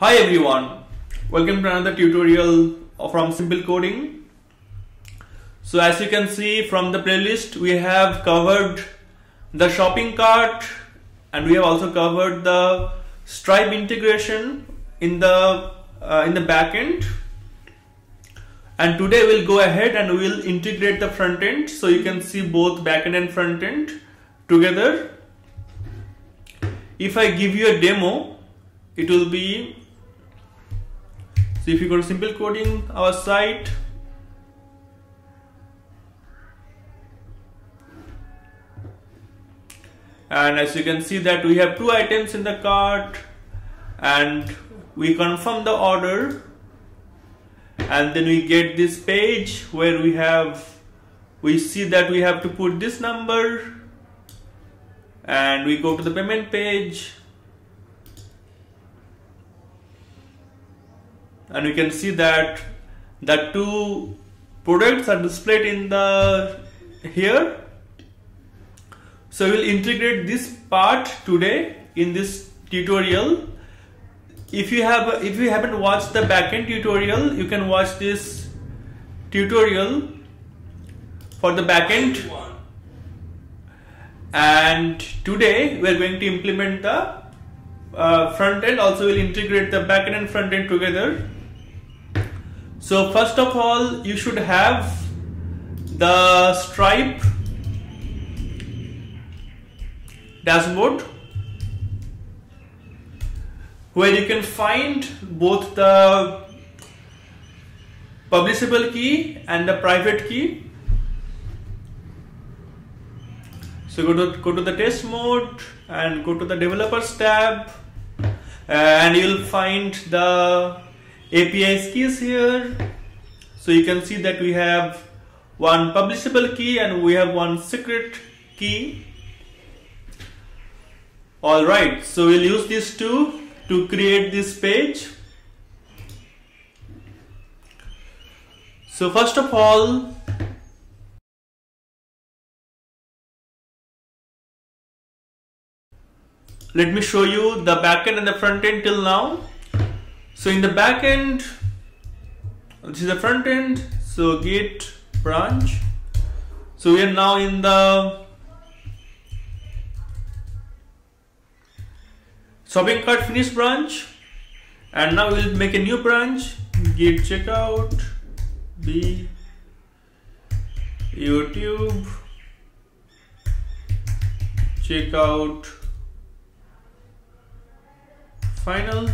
Hi everyone, welcome to another tutorial from Simple Coding. So as you can see from the playlist, we have covered the shopping cart and we have also covered the Stripe integration in the uh, in the backend. And today we'll go ahead and we'll integrate the front end so you can see both backend and front end together. If I give you a demo, it will be so if you go to simple coding our site and as you can see that we have two items in the cart and we confirm the order and then we get this page where we have we see that we have to put this number and we go to the payment page and we can see that the two products are displayed in the here. So we'll integrate this part today in this tutorial. If you have if you haven't watched the backend tutorial you can watch this tutorial for the backend. And today we're going to implement the uh, front end. Also will integrate the backend and front end together so first of all you should have the stripe dashboard where you can find both the publishable key and the private key. So go to go to the test mode and go to the developers tab and you'll find the APIs keys here. So you can see that we have one publishable key and we have one secret key. Alright so we'll use these two to create this page. So first of all let me show you the backend and the front end till now so in the back end, this is the front end so git branch. So we are now in the shopping cart finish branch. And now we'll make a new branch git checkout b youtube checkout final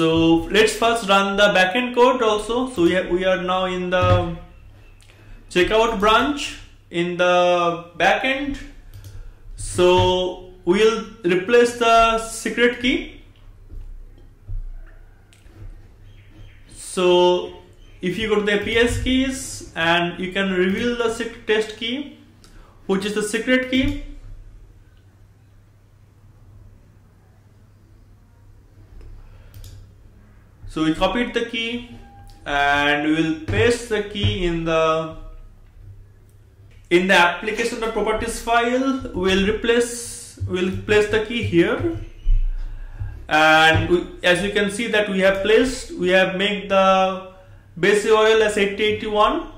so let's first run the backend code also. So we, we are now in the checkout branch in the backend so we'll replace the secret key. So if you go to the PS keys and you can reveal the test key which is the secret key so we copied the key and we will paste the key in the in the application properties file. We'll replace we'll place the key here. And we, as you can see that we have placed we have made the base URL as 8081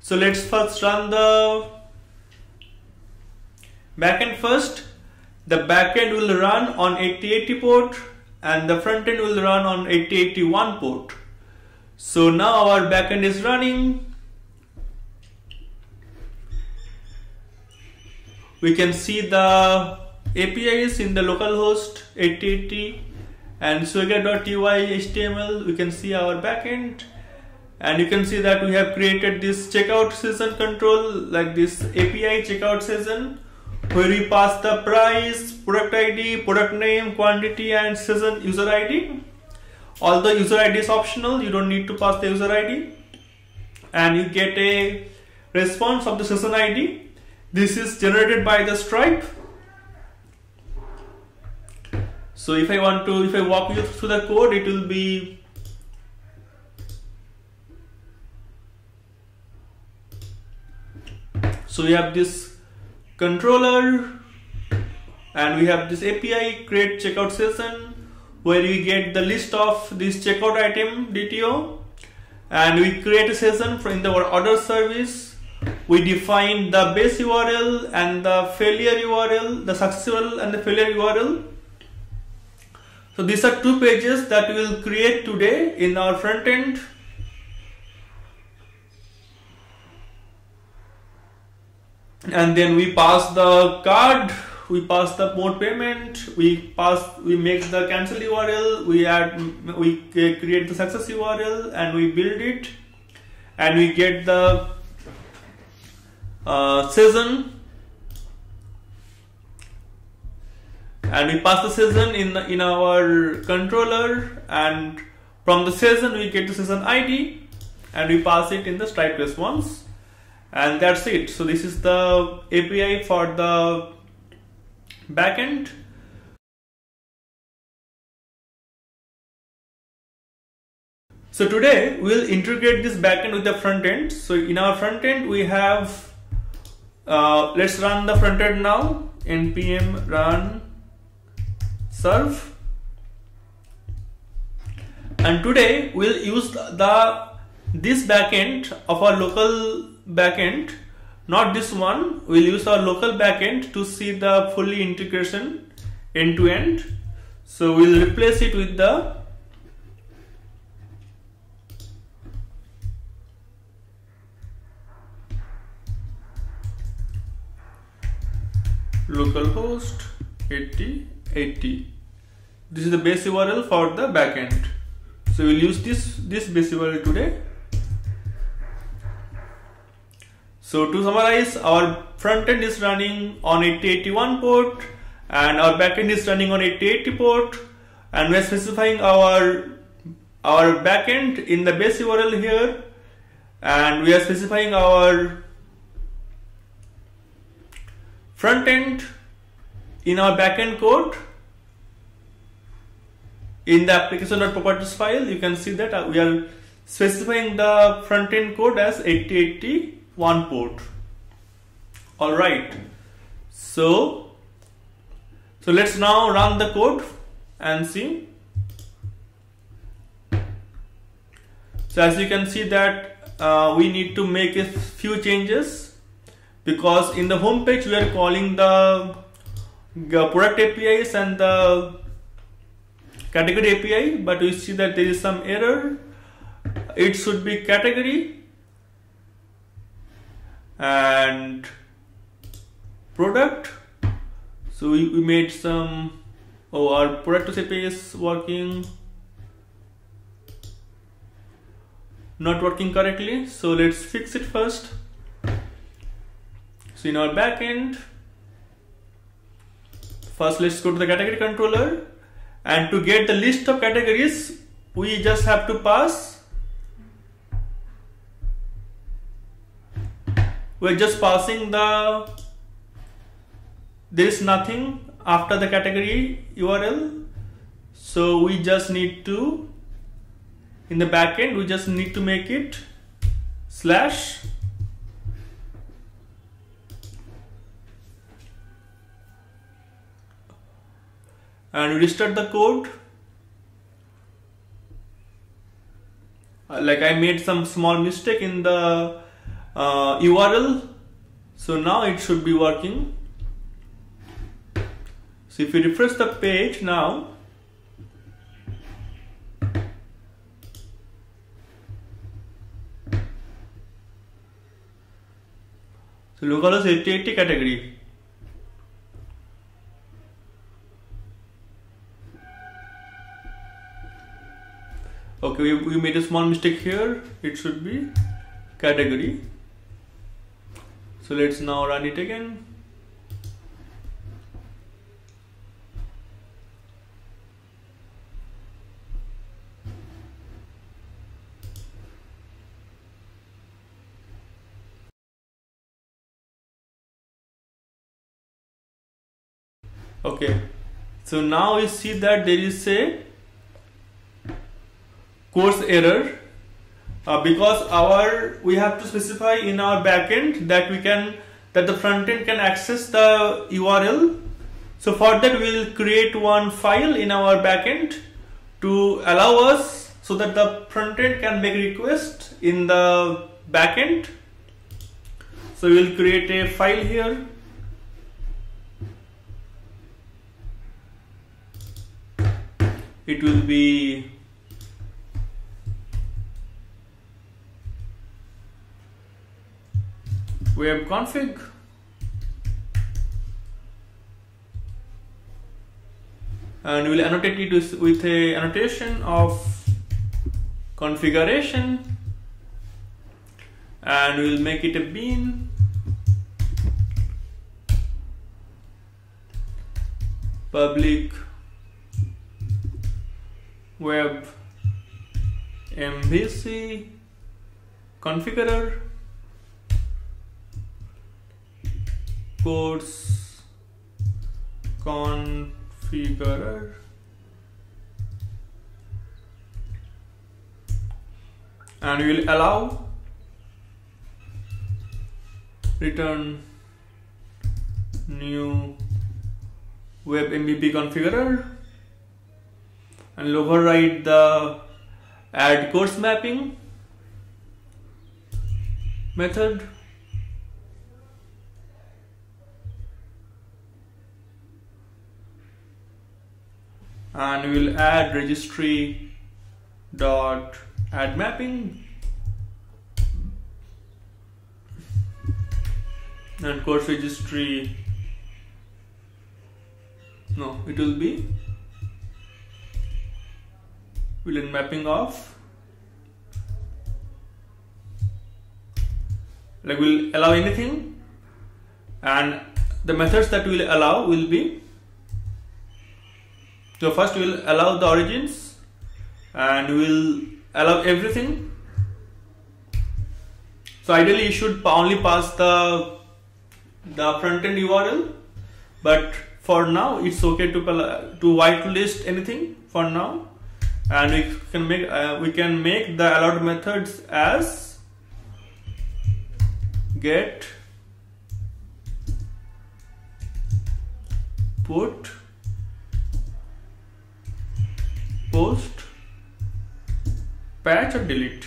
so let's first run the backend first. The backend will run on 8080 port and the front end will run on 8081 port. So now our backend is running. We can see the APIs in the localhost 8080 and swagger.ui HTML we can see our backend and you can see that we have created this checkout session control like this API checkout session we pass the price, product ID, product name, quantity and session user ID. Although user ID is optional, you don't need to pass the user ID and you get a response of the session ID. This is generated by the Stripe. So if I want to, if I walk you through the code, it will be so we have this controller and we have this API create checkout session where we get the list of this checkout item DTO and we create a session in the order service. We define the base URL and the failure URL the successful and the failure URL so these are two pages that we will create today in our front end and then we pass the card we pass the mode payment we pass we make the cancel url we add we create the success url and we build it. And we get the uh, session. And we pass the session in the, in our controller and from the session we get the session id and we pass it in the stripe response and that's it. So this is the API for the backend. So today we'll integrate this backend with the front end. So in our front end we have uh, let's run the front end now. Npm run serve. And today we'll use the this backend of our local backend. Not this one. We'll use our local backend to see the fully integration end to end. So we'll replace it with the localhost 80 80 this is the base url for the backend. So we'll use this this base url today So to summarize, our front end is running on 8081 port and our backend is running on 8080 port. And we're specifying our our backend in the base URL here. And we are specifying our front end in our backend code in the application.properties file. You can see that uh, we are specifying the front end code as 8080 one port. All right. So so let's now run the code and see. So as you can see that uh, we need to make a few changes because in the home page we are calling the, product APIs and the category API but we see that there is some error. It should be category and product. So we, we made some oh our product API is working. Not working correctly so let's fix it first. So in our backend first let's go to the category controller. And to get the list of categories we just have to pass we're just passing the there is nothing after the category URL so we just need to in the backend we just need to make it slash. And restart the code. Uh, like I made some small mistake in the uh, URL so now it should be working. So if you refresh the page now. So localhost 8080 category. Okay we, we made a small mistake here. It should be category so let's now run it again. Okay. So now we see that there is a CORS error uh, because our we have to specify in our backend that we can that the front end can access the URL So for that we will create one file in our backend to allow us so that the front end can make request in the backend. So we will create a file here. It will be web config. And we'll annotate it with a annotation of configuration. And we'll make it a bean public web MVC configurer CORS configurer. And we will allow return new web MVC configurer and override the add CORS mapping method and we will add registry dot add mapping. And CORS registry. No it will be boolean mapping of like we'll allow anything. And the methods that we'll allow will be so first we'll allow the origins and we'll allow everything. So ideally you should only pass the the front end URL but for now it's okay to to whitelist anything for now and we can make uh, we can make the allowed methods as get put post patch or delete?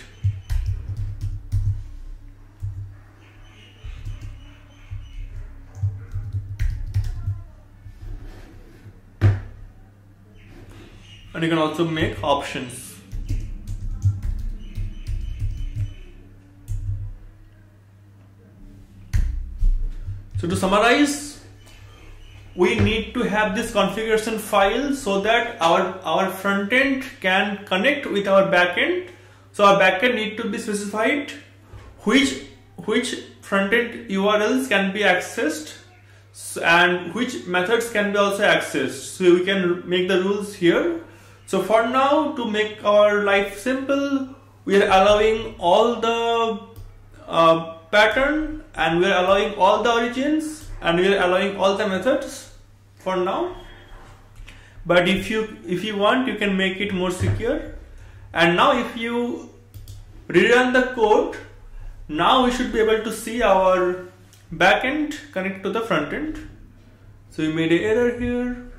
And you can also make options. So to summarize we need to have this configuration file so that our, our front end can connect with our backend. So our backend need to be specified which, which front end URLs can be accessed and which methods can be also accessed. So we can make the rules here. So for now to make our life simple, we are allowing all the uh, pattern and we are allowing all the origins and we are allowing all the methods for now. But if you if you want you can make it more secure. And now if you rerun the code now we should be able to see our backend connect to the front end. So we made an error here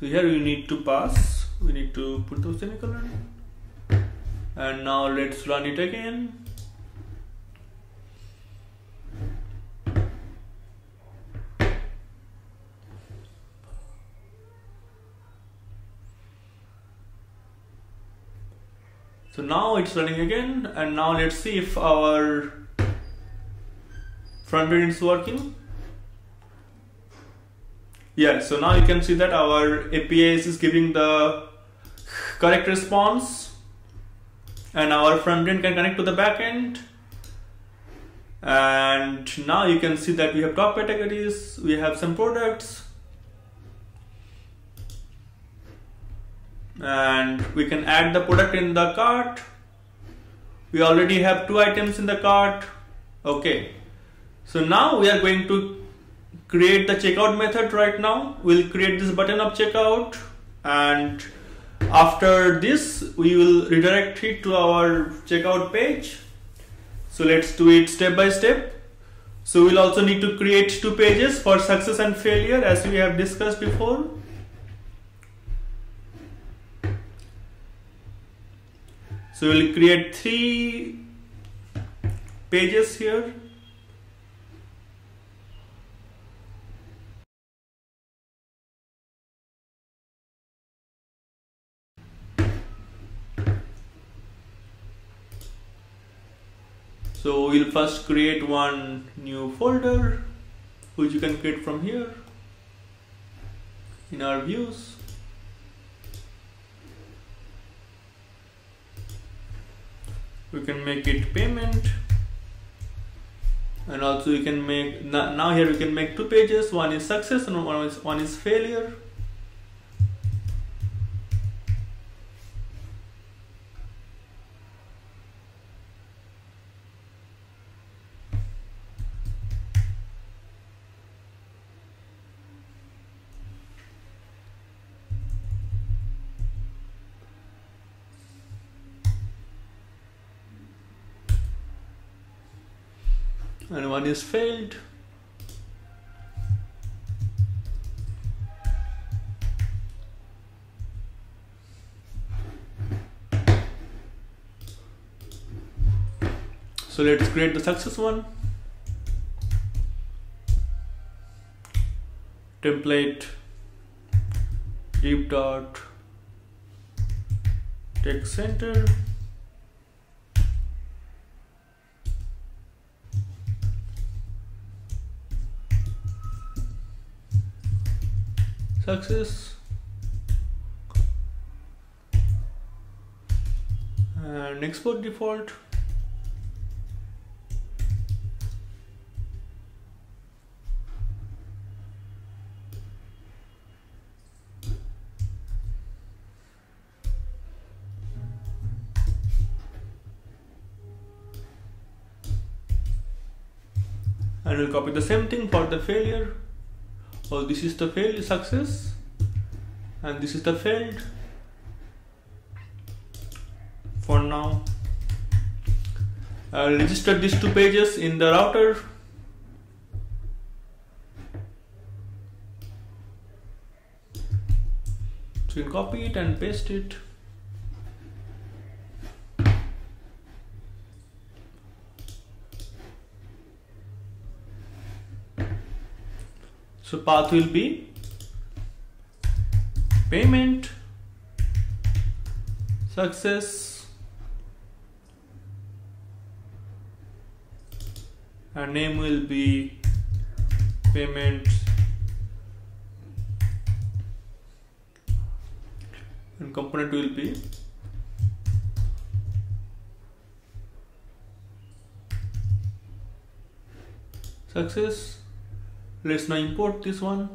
so here we need to pass. We need to put the semicolon and now let's run it again. So now it's running again. And now let's see if our front end is working yeah so now you can see that our APIs is giving the correct response. And our front end can connect to the back end. And now you can see that we have top categories we have some products. And we can add the product in the cart. We already have two items in the cart. Okay. So now we are going to create the checkout method right now. We'll create this button of checkout and after this we will redirect it to our checkout page. So let's do it step by step. So we'll also need to create two pages for success and failure as we have discussed before. So we'll create three pages here so we'll first create one new folder which you can create from here in our views. We can make it payment. And also you can make now here we can make two pages. One is success and one is one is failure one is failed. So let's create the success one. Template div dot text center success and export default. And we'll copy the same thing for the failure oh this is the failed success and this is the failed for now. I'll register these two pages in the router. So you copy it and paste it So path will be payment, success, and name will be payment. And component will be success let's now import this one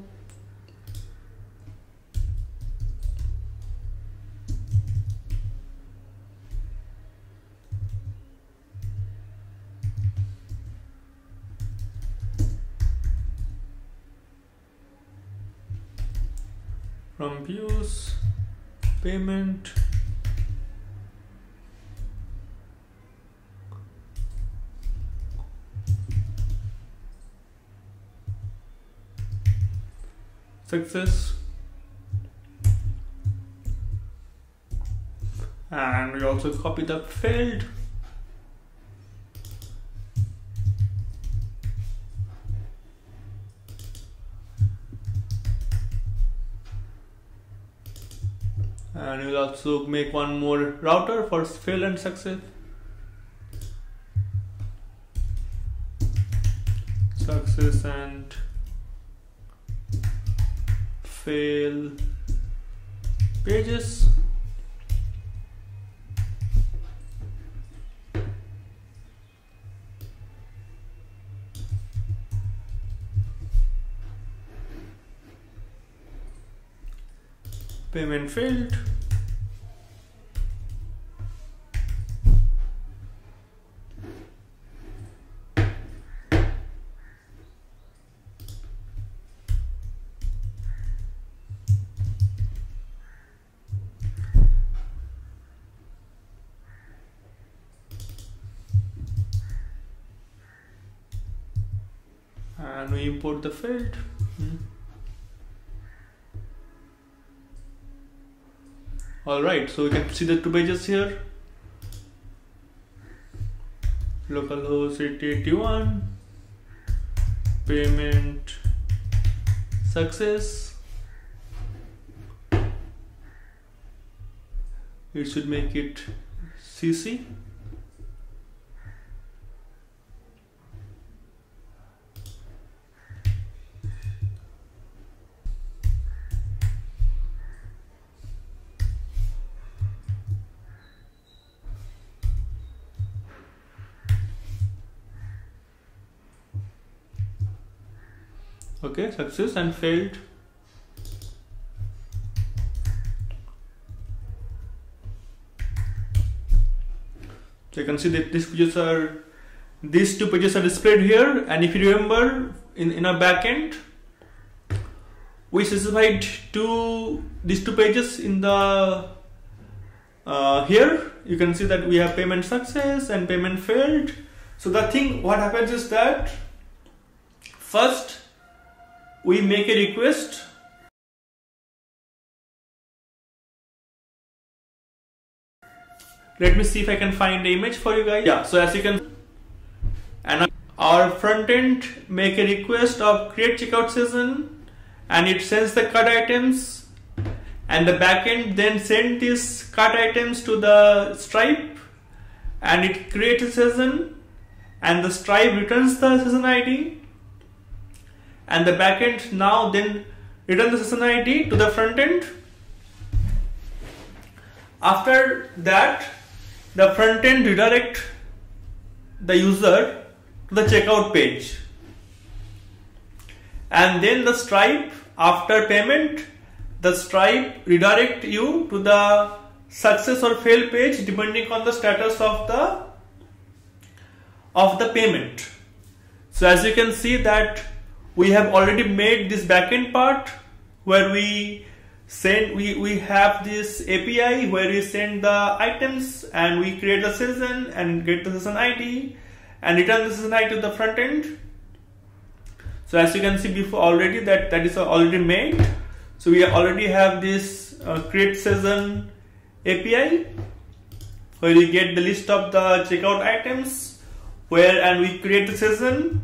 success and we also copy the failed. And we'll also make one more router for fail and success. Success and fail pages. Payment failed import the field hmm. alright so we can see the two pages here. Localhost 8081 payment success. It should make it CC okay success and failed. So you can see that these pages are these two pages are displayed here and if you remember in, in our backend we specified two these two pages in the uh, here. You can see that we have payment success and payment failed. So the thing what happens is that first we make a request. Let me see if I can find the image for you guys. Yeah so as you can and our front end make a request of create checkout session and it sends the cart items and the backend then send these cart items to the stripe and it creates a session and the stripe returns the session ID and the backend now then return the session ID to the front end. After that, the front end redirect the user to the checkout page. And then the Stripe after payment, the Stripe redirect you to the success or fail page depending on the status of the of the payment. So as you can see that we have already made this backend part where we send we we have this API where we send the items and we create the session and get the session ID and return the session ID to the front end. So as you can see before already that that is already made. So we already have this uh, create session API where we get the list of the checkout items where and we create the session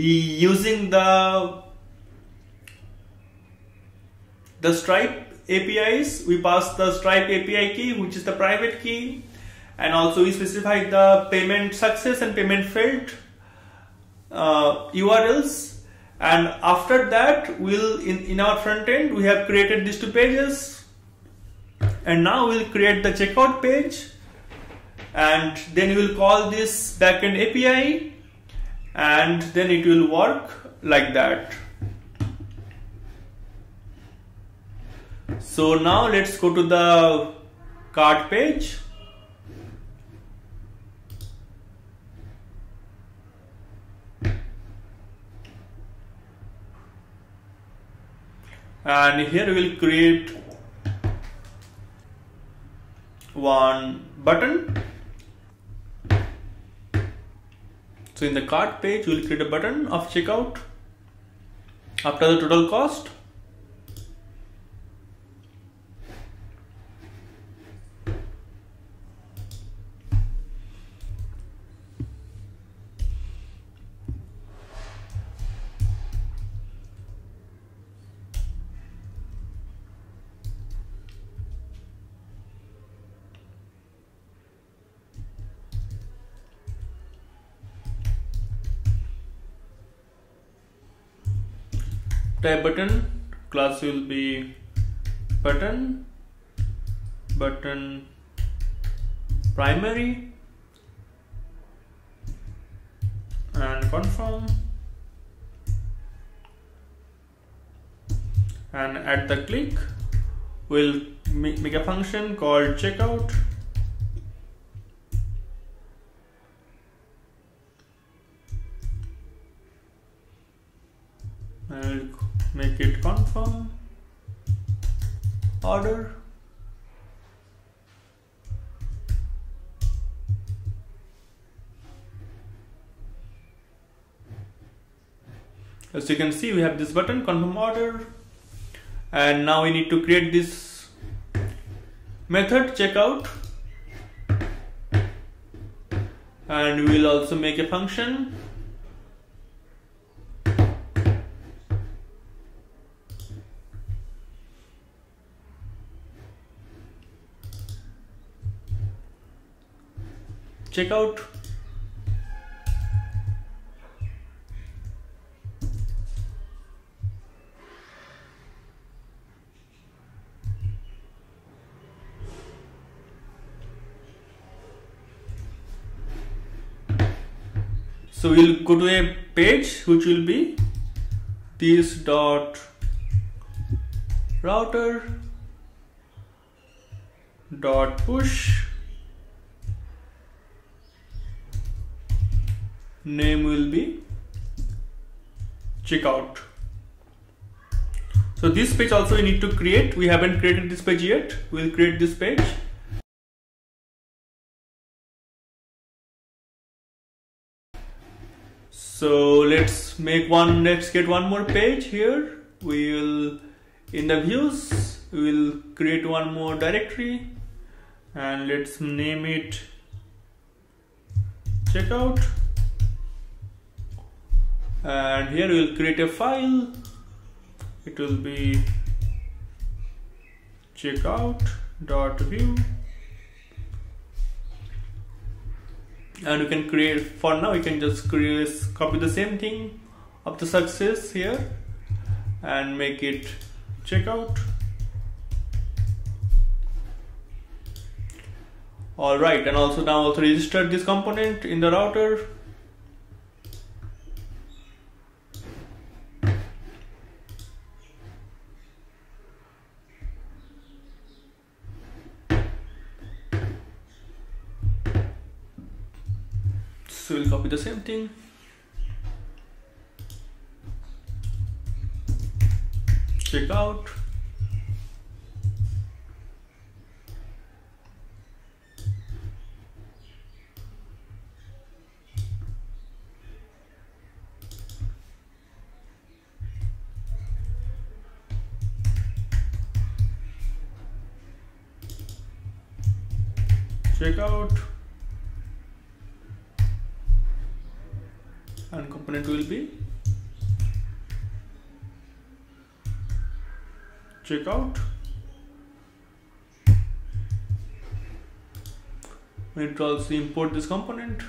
using the the Stripe APIs, we pass the Stripe API key, which is the private key, and also we specify the payment success and payment failed uh, URLs. And after that, we'll in, in our front end, we have created these two pages. And now we'll create the checkout page. And then we'll call this backend API and then it will work like that. So now let's go to the cart page. And here we will create one button So in the cart page, we will create a button of checkout after the total cost. Type button. Class will be button. Button primary. And confirm. And at the click we'll make a function called checkout. And make it confirm. Order. As you can see we have this button confirm order. And now we need to create this method checkout. And we will also make a function checkout so we'll go to a page which will be this dot router dot push name will be checkout so this page also we need to create. We haven't created this page yet. We'll create this page. So let's make one let's get one more page here. We will in the views we will create one more directory and let's name it checkout and here we will create a file. It will be checkout.vue and you can create for now you can just create copy the same thing of the success here and make it checkout. Alright and also now also register this component in the router so we'll copy the same thing. Check out. Check out component will be. Checkout we need to also import this component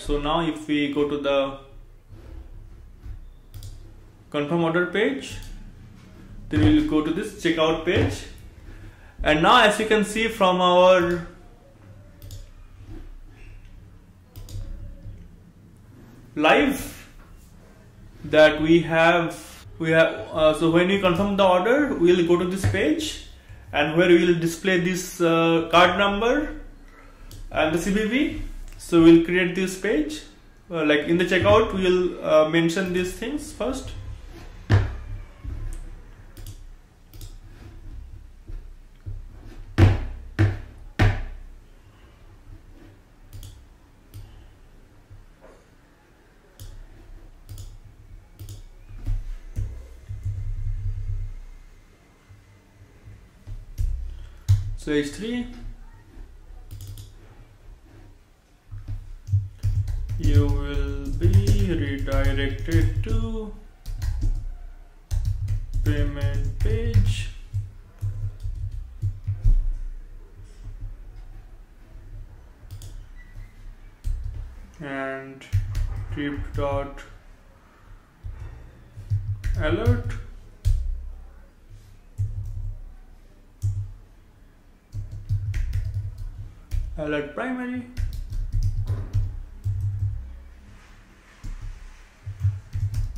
so now if we go to the confirm order page then we will go to this checkout page. And now as you can see from our live that we have we have uh, so when we confirm the order we will go to this page and where we will display this uh, card number and the CVV so we'll create this page. Uh, like in the checkout we'll uh, mention these things first. So h3 you will be redirected to payment page. And trip dot alert. Alert primary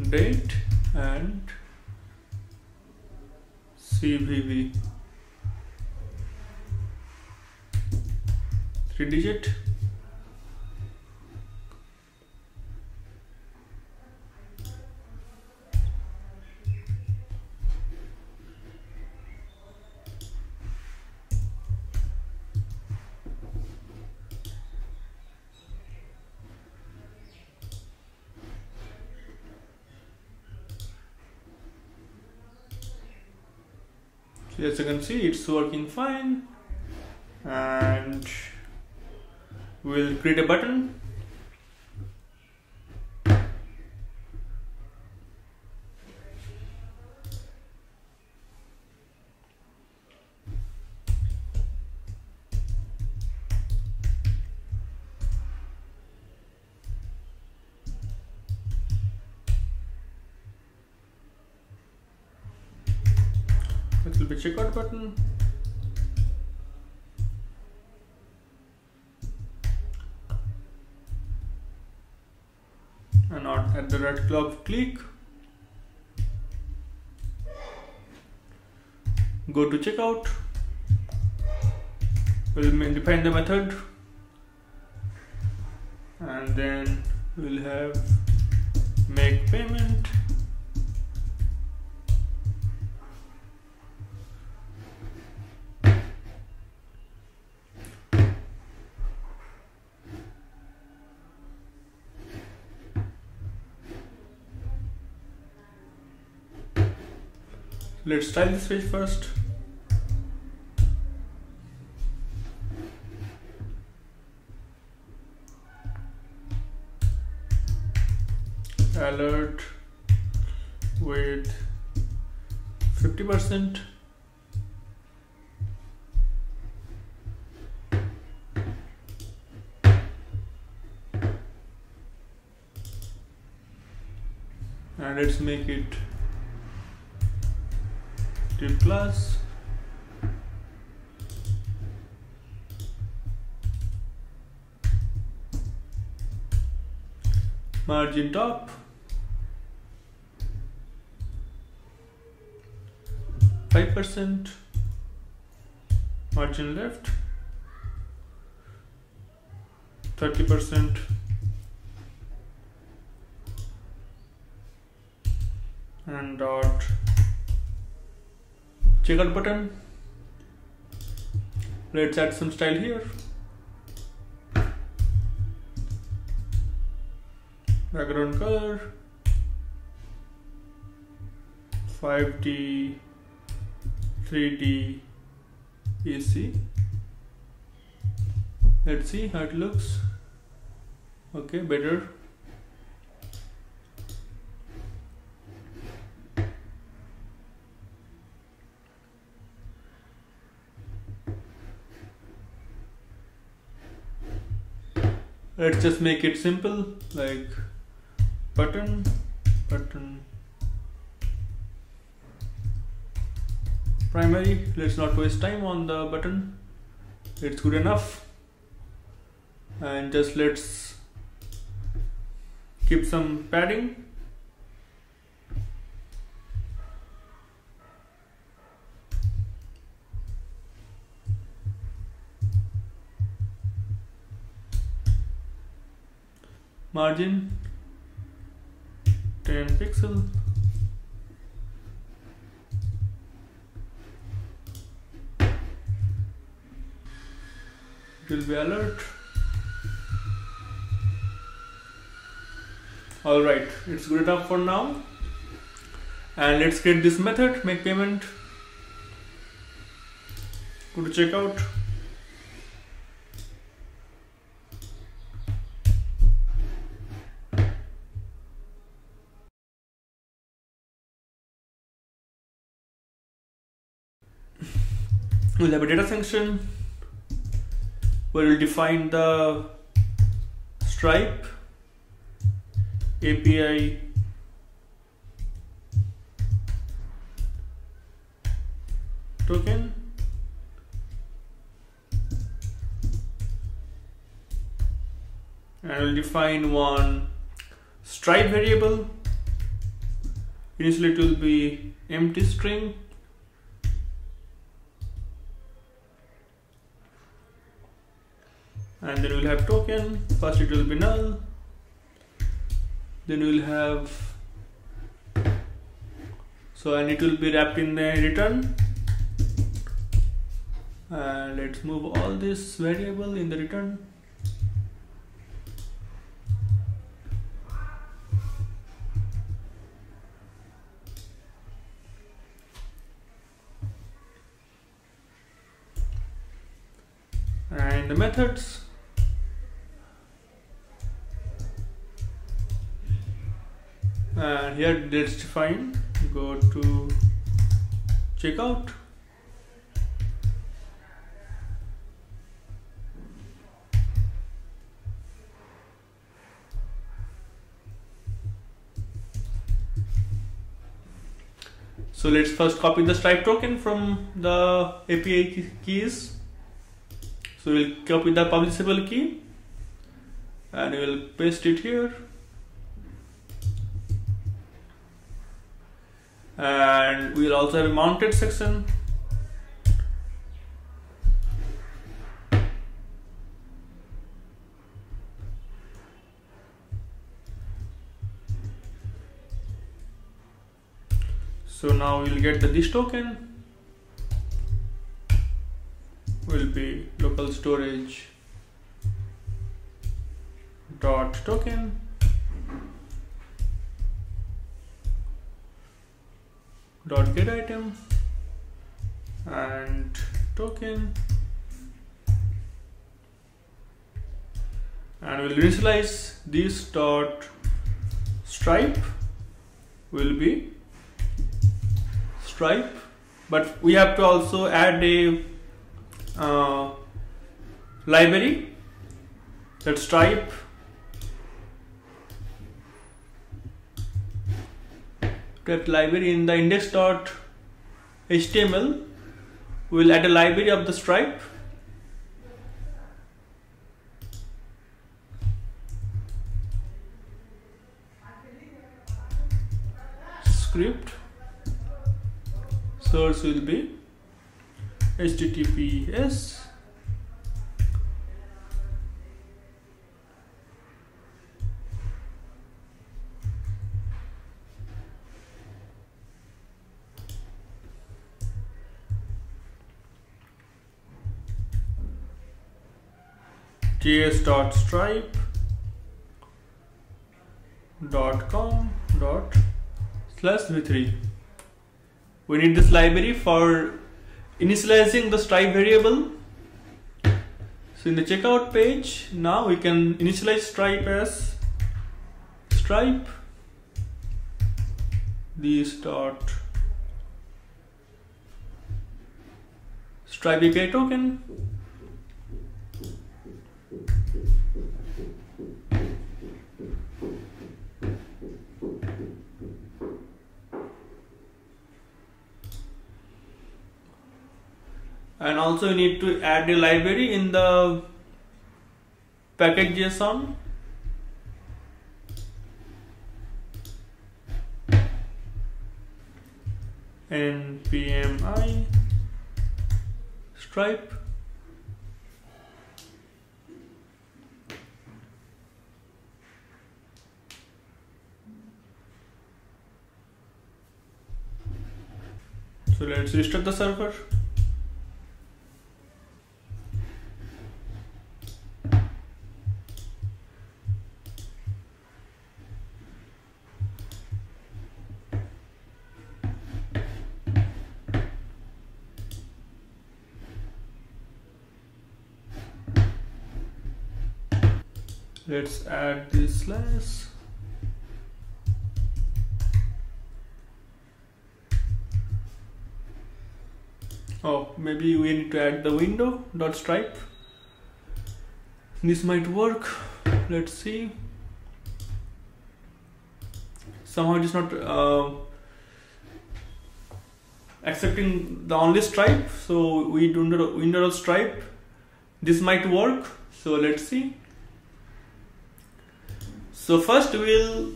date and CVV three digit as you can see it's working fine. And we'll create a button checkout button? And not at the red clock click. Go to checkout. We'll define the method. And then we'll have make payment let's style this page first. Alert with 50 percent. And let's make it tip plus. Margin top. Five percent. Margin left. Thirty percent. And dot checkout button. Let's add some style here. Background color. 5d 3d AC let's see how it looks. Okay better let's just make it simple like button button. Primary let's not waste time on the button. It's good enough. And just let's keep some padding margin. 10 pixel. It will be alert. Alright it's good enough for now. And let's create this method make payment. Go to checkout we'll have a data function where we'll define the stripe API token. And we'll define one stripe variable. Initially it will be empty string and then we'll have token. First it will be null. Then we'll have so and it will be wrapped in the return. And let's move all this variable in the return. And the methods and here let's define go to checkout So let's first copy the Stripe token from the API keys. So we'll copy the publishable key and we'll paste it here. And we'll also have a mounted section. So now we'll get the this token will be local storage dot token dot get item and token. And we'll initialize this dot stripe will be stripe but we have to also add a uh, library. That stripe that library in the index.html we will add a library of the stripe. Script. Source will be https js.stripe dot slash v3 we need this library for initializing the stripe variable. So in the checkout page now we can initialize stripe as stripe this dot stripe API token and also you need to add a library in the package JSON npmi stripe so let's restart the server. Let's add this slash oh maybe we need to add the window dot stripe. This might work. Let's see. Somehow it is not uh, accepting the only stripe so we do window stripe. This might work. So let's see. So first we'll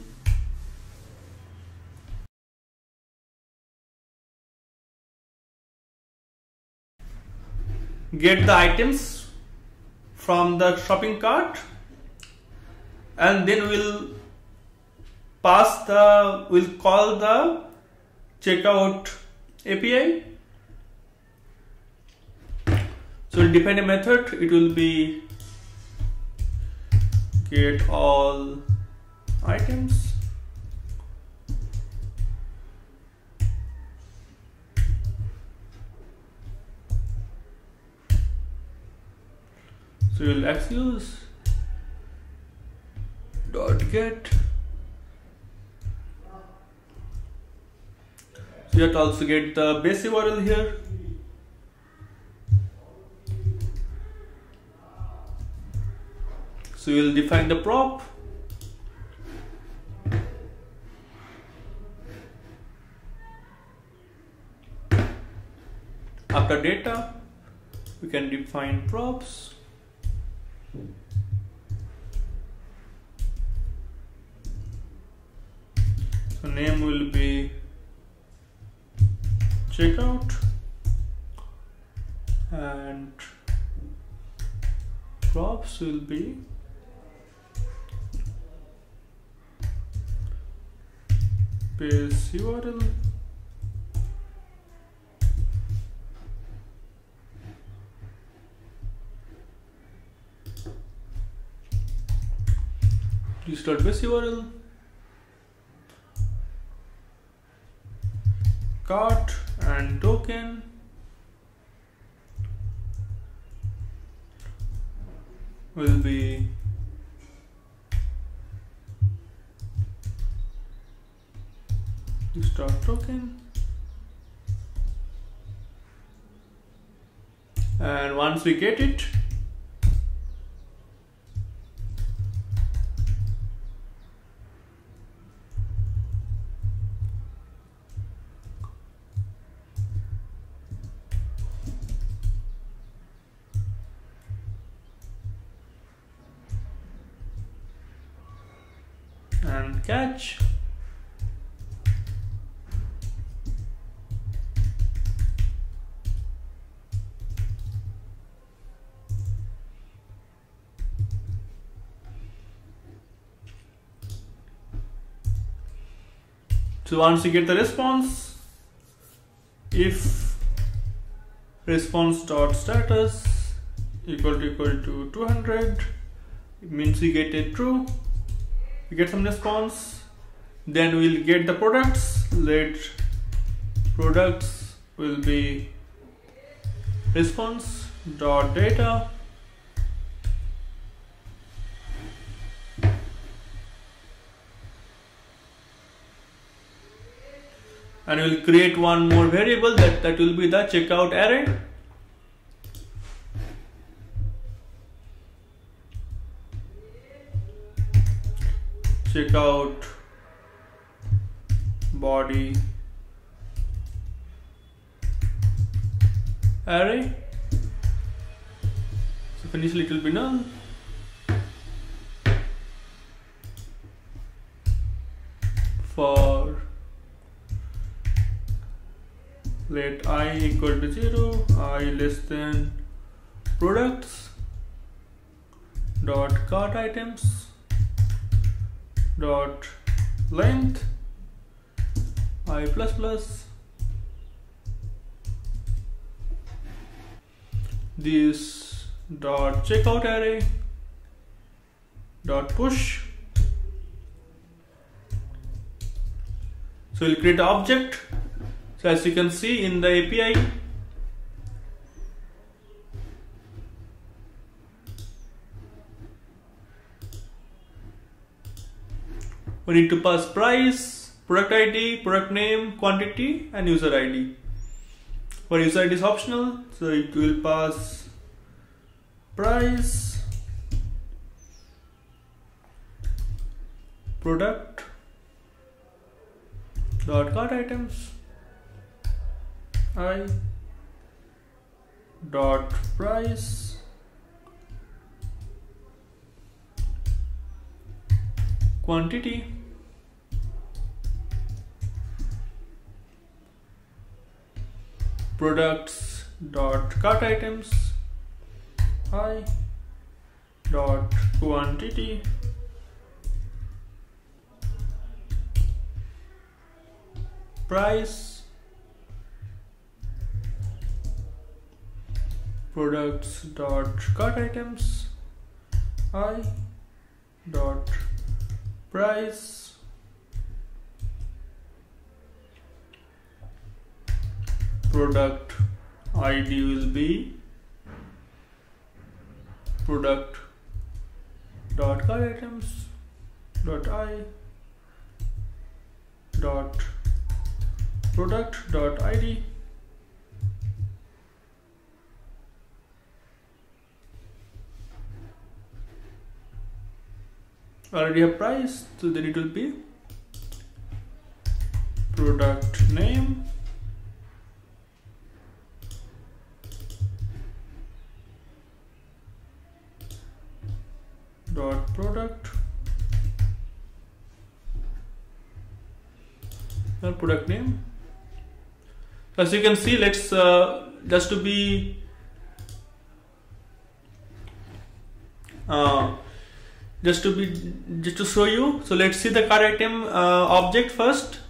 get the items from the shopping cart and then we'll pass the we'll call the checkout API so define a method. It will be get all items so you'll axios dot get. So you have to also get the base URL here. So you'll define the prop. After data we can define props so name will be checkout and props will be base URL restart base URL cart and token. Will be start token. And once we get it So once you get the response, if response dot status equal to equal to 200, it means we get a true we get some response then we'll get the products. Let products will be response dot data. And we'll create one more variable that that will be the checkout array. Check out body. Array. So initially it will be null for let i equal to 0 i less than products dot cart items dot length i plus plus. This dot checkout array dot push. So we'll create object. So as you can see in the API we need to pass price, product ID, product name, quantity and user ID. For user ID is optional, so it will pass price product dot cart items i dot price quantity products dot cart items. I dot quantity. Price. Products dot cart items. I dot price product id will be product dot items dot i dot product dot id already have price so then it will be product name dot product. And product name. As you can see let's uh, just to be uh, just to be just to show you. So let's see the cart item uh, object first.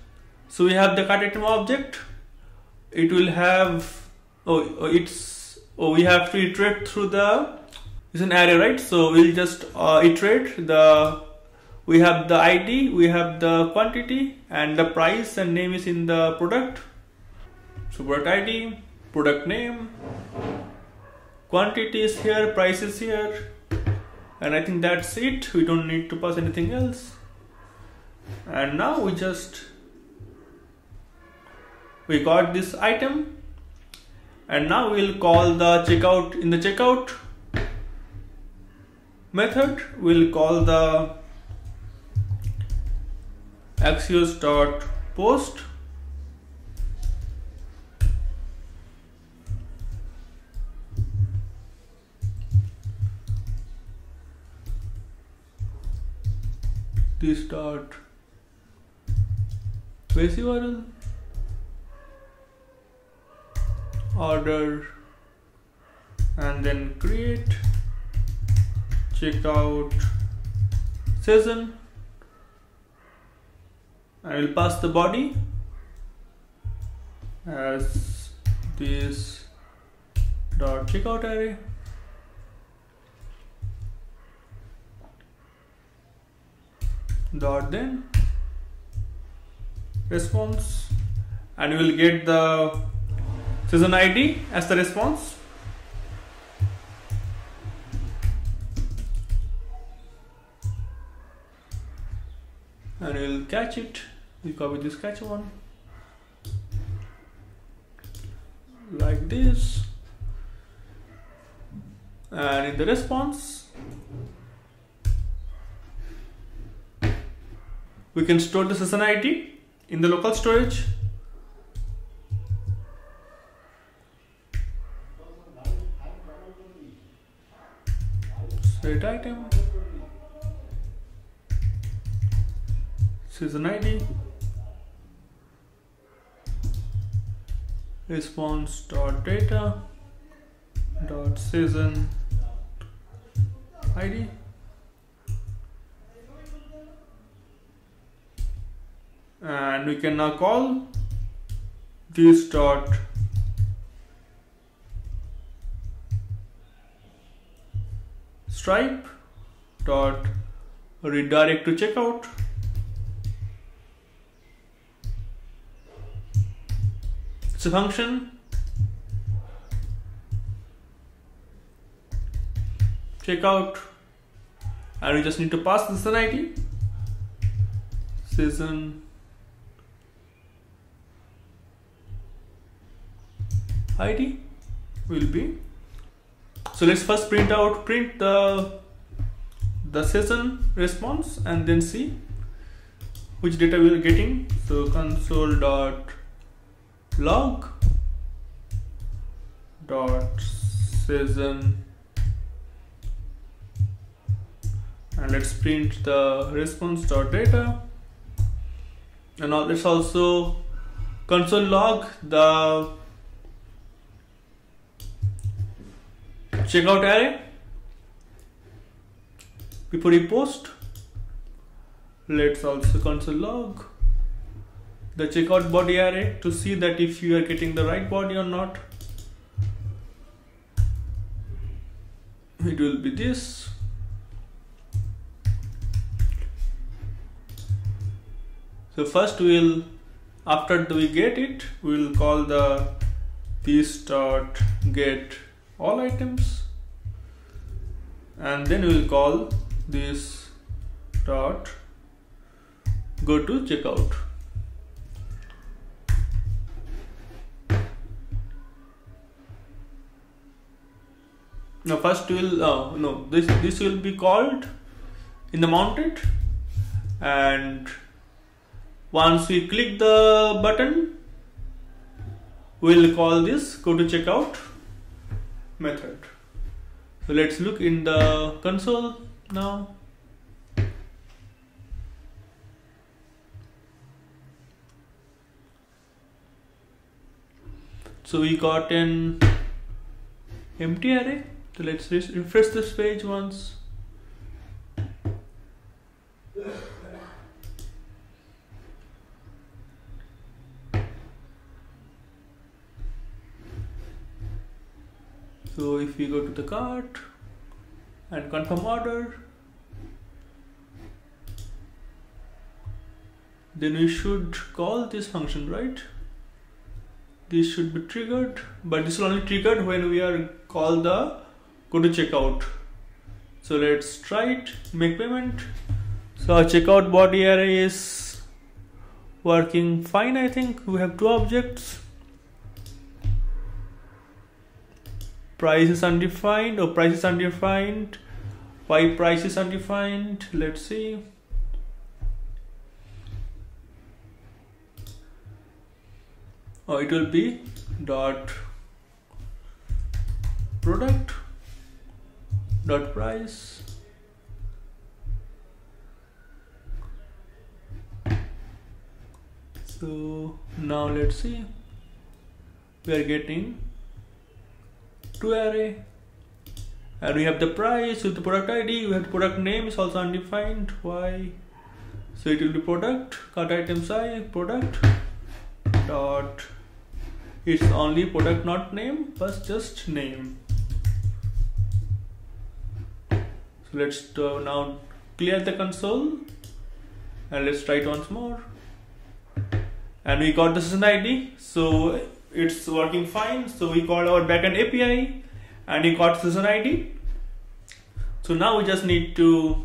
So we have the cart item object. It will have oh, oh it's oh we have to iterate through the it's an array right? So we'll just uh, iterate the we have the id we have the quantity and the price and name is in the product. So product id product name. Quantity is here price is here. And I think that's it. We don't need to pass anything else. And now we just we got this item. And now we'll call the checkout in the checkout method we'll call the axios dot post this dot URL order and then create checkout session. I will pass the body as this dot checkout array. Dot then response. And we will get the session id as the response catch it. We copy this catch one. Like this. And in the response we can store the session ID in the local storage. Set item session ID response dot data dot session ID and we can now call this dot stripe dot redirect to checkout function? Checkout and we just need to pass the session ID session. Id will be. So let's first print out print the the session response and then see which data we are getting. So console dot log dot session. And let's print the response dot data. And now let's also console log the checkout array before we post. Let's also console log the checkout body array to see that if you are getting the right body or not. It will be this. So first we'll after we get it we'll call the this dot get all items. And then we'll call this dot go to checkout now first we'll uh, no this this will be called in the mounted and once we click the button we'll call this go to checkout method. So let's look in the console now. So we got an empty array so let's refresh this page once. So if we go to the cart and confirm order, then we should call this function, right? This should be triggered, but this will only triggered when we are call the go to checkout. So let's try it. Make payment. So our checkout body array is working fine I think. We have two objects. Price is undefined. Or price is undefined. Why price is undefined? Let's see. Oh it will be dot product dot price. So now let's see. We are getting two array. And we have the price with the product id we have the product name is also undefined. Why? So it will be product. Cart item size product. Dot. It's only product not name but just name so let's uh, now clear the console and let's try it once more. And we got the session id so it's working fine. So we called our backend api and we got session id so now we just need to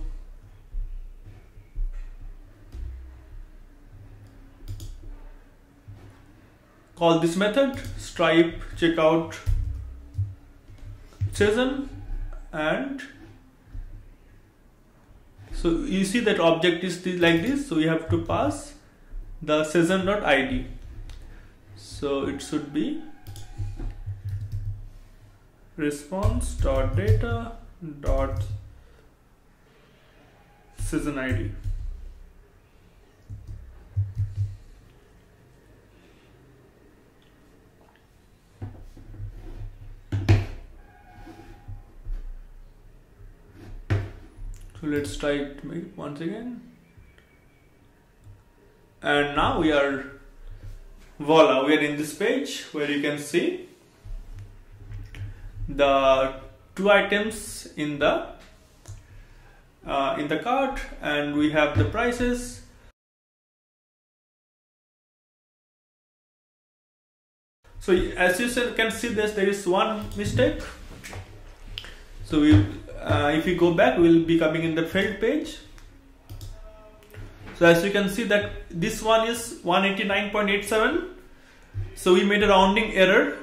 call this method stripe checkout session and so you see that object is like this so we have to pass the session.id so it should be response dot data dot session id let's try it once again. And now we are voila we are in this page where you can see the two items in the uh, in the cart and we have the prices. So as you can see this there is one mistake. So we uh, if we go back we'll be coming in the failed page. So as you can see that this one is 189.87 so we made a rounding error.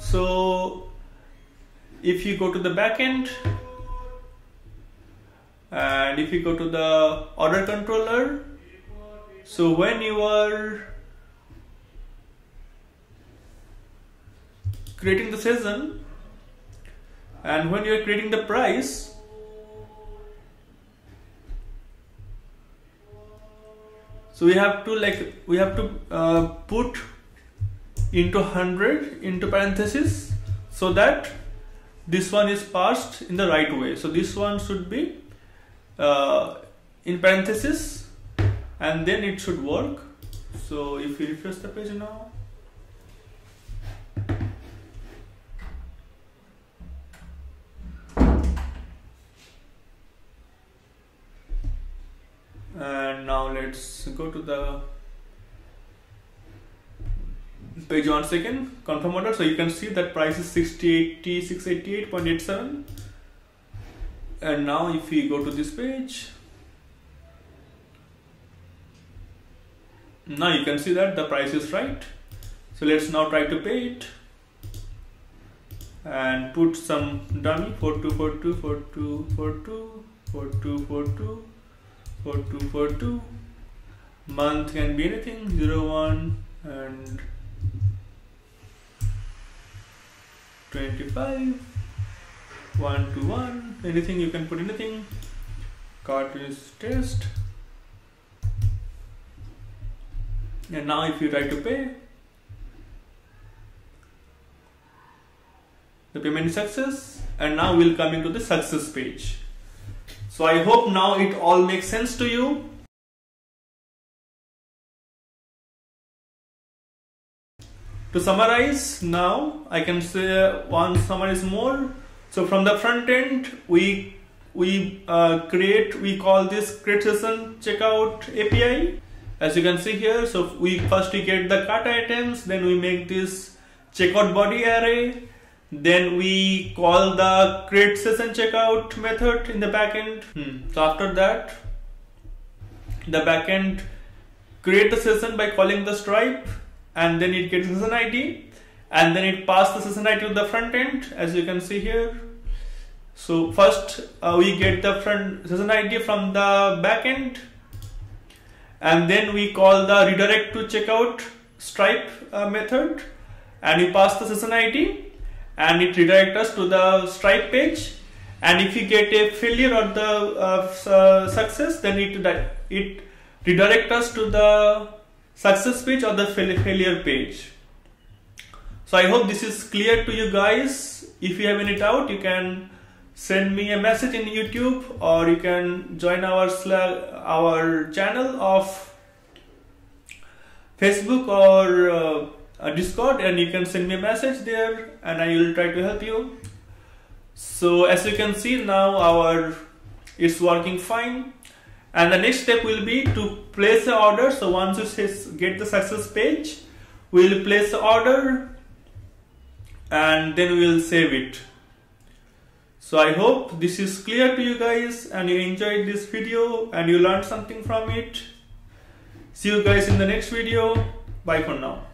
So if you go to the backend and if you go to the order controller so when you are creating the session and when you are creating the price so we have to like we have to uh, put into 100 into parenthesis so that this one is passed in the right way. So this one should be uh, in parenthesis and then it should work. So if you refresh the page now and now let's go to the page once again. Confirm order. So you can see that price is 680 688.87 and now if we go to this page. Now you can see that the price is right. So let's now try to pay it. And put some dummy. 4242 4242 4242 4242 month can be anything 01 and 25 1 to 1 anything you can put anything. Cartridge test. And now if you try to pay the payment success. And now we'll come into the success page so I hope now it all makes sense to you. To summarize now I can say one summary is more. So from the front end we we uh, create we call this session checkout API as you can see here so we first we get the cart items then we make this checkout body array then we call the create session checkout method in the backend hmm. so after that the backend create the session by calling the stripe and then it gets session ID and then it pass the session ID to the front end as you can see here. So first uh, we get the front session ID from the backend and then we call the redirect to checkout stripe uh, method and we pass the session ID and it redirects us to the stripe page and if you get a failure or the uh, uh success then it it redirect us to the success page or the failure page. So I hope this is clear to you guys. If you have any doubt, you can send me a message in YouTube or you can join our our channel of Facebook or uh, Discord and you can send me a message there and I will try to help you. So as you can see now our it's working fine. And the next step will be to place the order. So once you get the success page we will place the order and then we will save it. So i hope this is clear to you guys and you enjoyed this video and you learned something from it. See you guys in the next video. Bye for now